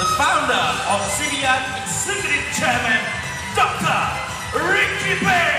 The founder of CDI Executive Chairman, Dr. Ricky.